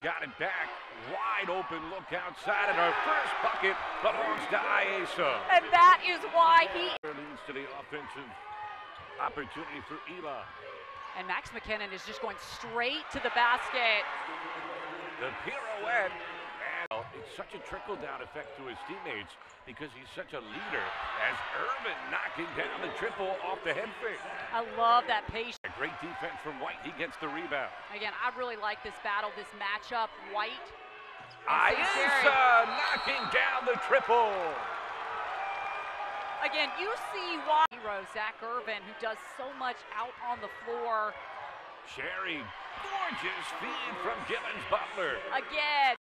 Got it back. Wide open look outside, and our first bucket belongs to Iesa. And that is why he. Leads to the offensive opportunity for Ela. And Max Mackinnon is just going straight to the basket. The pirouette. And it's such a trickle down effect to his teammates because he's such a leader as Irvin knocking down the triple off the head fake. I love that patience. Great defense from Wight. He gets the rebound. Again, I really like this battle, this matchup. Wight. Iesa knocking down the triple. Again, you see why hero Zach Irvin, who does so much out on the floor. Sherry, gorgeous feed from Gillens Butler. Again.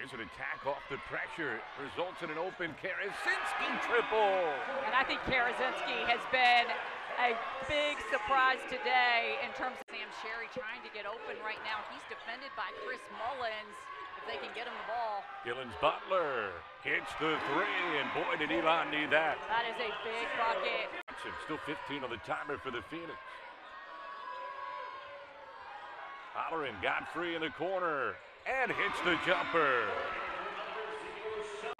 Here's an attack off the pressure. Results in an open Karasinski triple. And I think Karasinski has been a big surprise today in terms of Sam Sherry trying to get open right now. He's defended by Chris Mullins if they can get him the ball. Gillens Butler hits the three, and boy, did Elon need that. That is a big bucket. Still 15 on the timer for the Phoenix. Halloran got free in the corner and hits the jumper.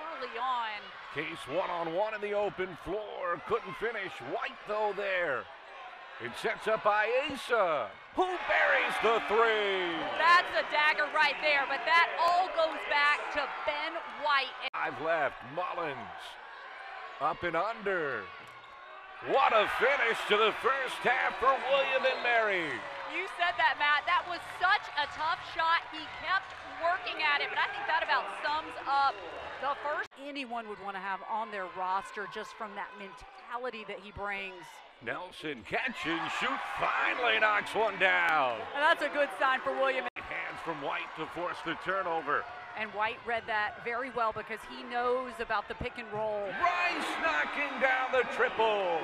Early on. Case one-on-one in the open floor. Couldn't finish. Wight, though, there. It sets up Iesa, who buries the three. That's a dagger right there, but that all goes back to Ben Wight. Five left. Mullins up and under. What a finish to the first half for William and Mary. Said that, Matt. That was such a tough shot. He kept working at it, but I think that about sums up the first anyone would want to have on their roster just from that mentality that he brings. Nelson catch and shoot, finally knocks one down. And that's a good sign for William. Hands from Wight to force the turnover. And Wight read that very well because he knows about the pick and roll. Rice knocking down the triple.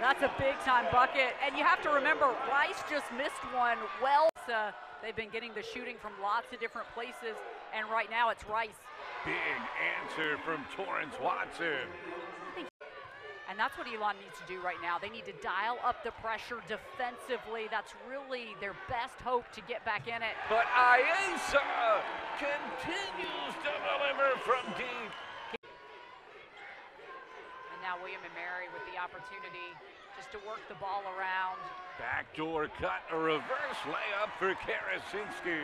That's a big time bucket. And you have to remember, Rice just missed one well. Uh, they've been getting the shooting from lots of different places, and right now it's Rice. Big answer from Torrence Watson. And that's what Elon needs to do right now. They need to dial up the pressure defensively. That's really their best hope to get back in it. But Iesa continues to deliver from deep. Now William and Mary with the opportunity just to work the ball around. Backdoor cut, a reverse layup for Karasinski.